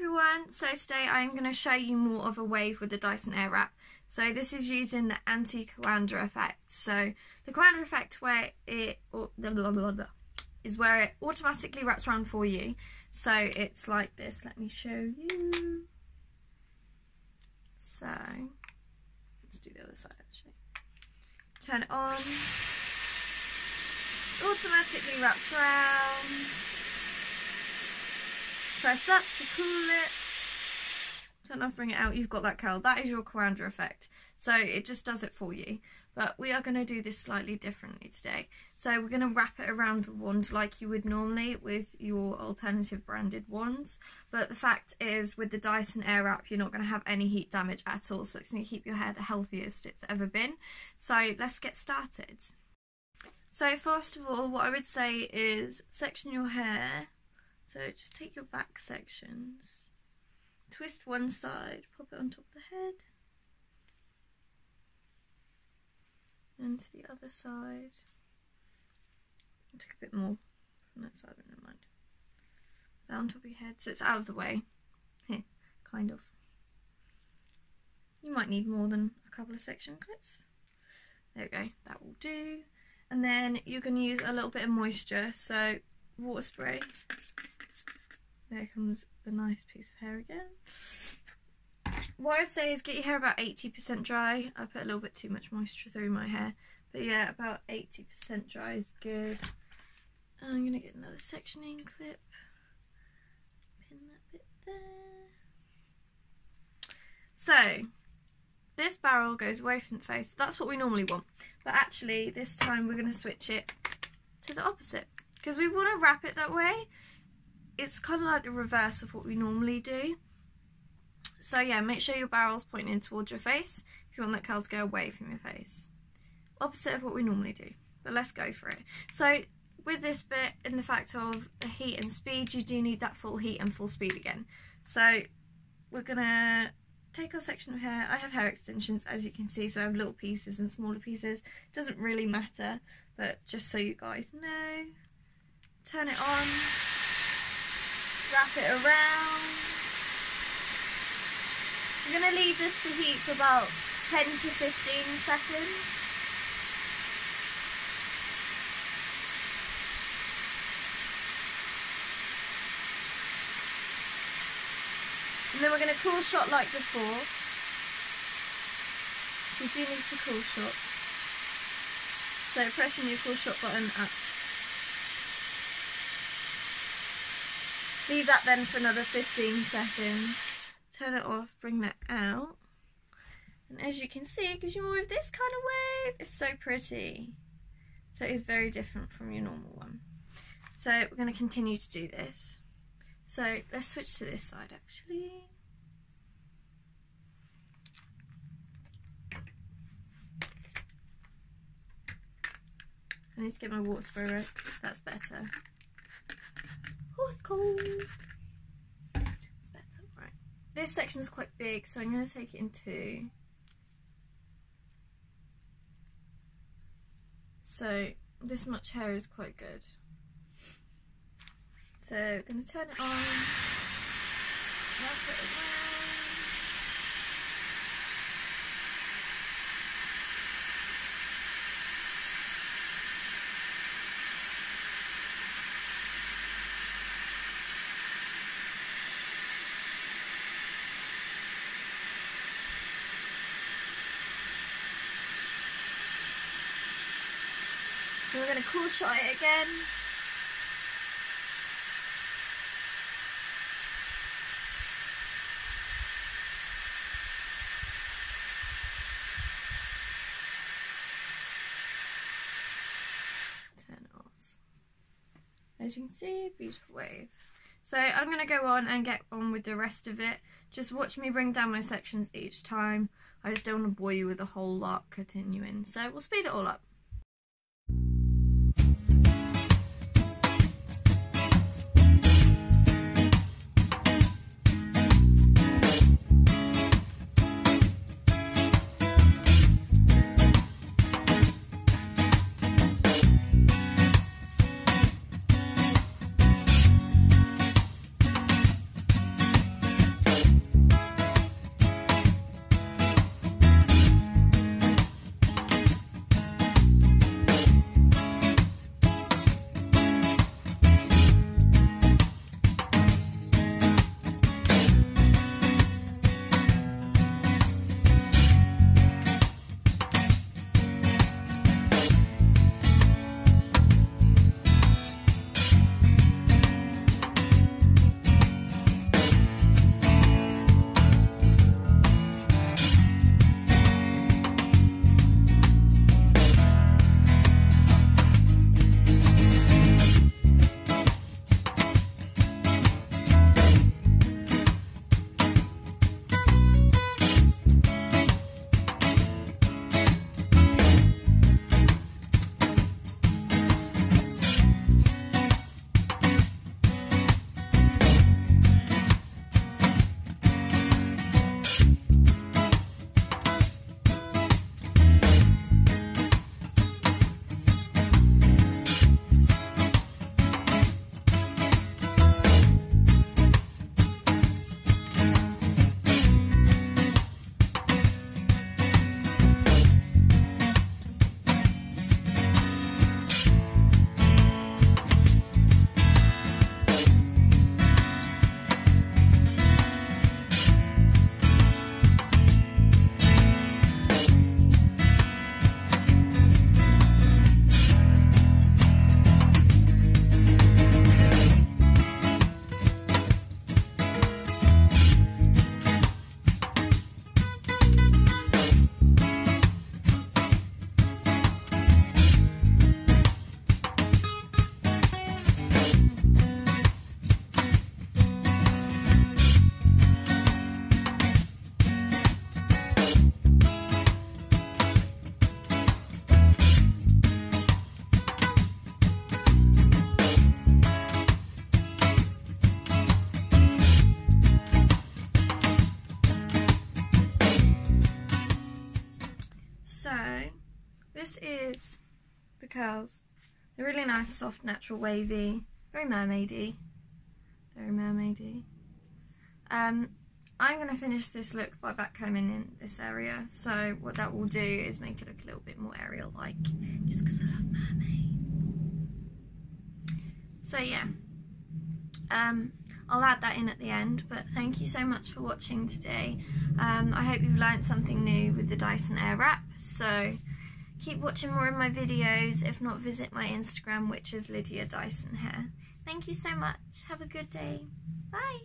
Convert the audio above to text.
everyone, so today I'm going to show you more of a wave with the Dyson Airwrap. So this is using the anti-coanda effect. So the coanda effect where it blah, blah, blah, is where it automatically wraps around for you. So it's like this, let me show you. So let's do the other side actually. Turn it on, automatically wraps around press up to cool it, turn off, bring it out, you've got that curl. That is your coanda effect. So it just does it for you. But we are going to do this slightly differently today. So we're going to wrap it around the wand like you would normally with your alternative branded wands. But the fact is with the Dyson Airwrap you're not going to have any heat damage at all. So it's going to keep your hair the healthiest it's ever been. So let's get started. So first of all what I would say is section your hair so just take your back sections, twist one side, pop it on top of the head, and to the other side. I'll take a bit more from that side, but never mind. That on top of your head, so it's out of the way. Here, kind of. You might need more than a couple of section clips. There we go, that will do. And then you're going to use a little bit of moisture, so water spray there comes the nice piece of hair again. What I'd say is get your hair about 80% dry. I put a little bit too much moisture through my hair. But yeah, about 80% dry is good. And I'm going to get another sectioning clip. Pin that bit there. So, this barrel goes away from the face. That's what we normally want. But actually, this time we're going to switch it to the opposite. Because we want to wrap it that way it's kind of like the reverse of what we normally do. So yeah, make sure your barrel's pointing towards your face if you want that curl to go away from your face. Opposite of what we normally do, but let's go for it. So with this bit, in the fact of the heat and speed, you do need that full heat and full speed again. So we're gonna take our section of hair. I have hair extensions, as you can see, so I have little pieces and smaller pieces. Doesn't really matter, but just so you guys know. Turn it on wrap it around. I'm going to leave this to heat for about 10 to 15 seconds. And then we're going to cool shot like before. We do need to cool shot. So pressing your cool shot button Leave that then for another 15 seconds. Turn it off, bring that out. And as you can see, gives you more of this kind of wave. It's so pretty. So it is very different from your normal one. So we're going to continue to do this. So let's switch to this side actually. I need to get my water spray right. That's better. Cold. It's better, right. This section is quite big, so I'm going to take it in two. So this much hair is quite good. So I'm going to turn it on. We're going to cool shot it again. Turn off. As you can see, beautiful wave. So I'm going to go on and get on with the rest of it. Just watch me bring down my sections each time. I just don't want to bore you with a whole lot continuing. So we'll speed it all up. Curls. They're really nice, soft, natural, wavy, very mermaidy. Very mermaidy. Um, I'm going to finish this look by backcombing in this area. So what that will do is make it look a little bit more Ariel-like, just because I love mermaids. So yeah, um, I'll add that in at the end, but thank you so much for watching today. Um, I hope you've learned something new with the Dyson Airwrap. So keep watching more of my videos. If not, visit my Instagram, which is Lydia Dyson Hair. Thank you so much. Have a good day. Bye.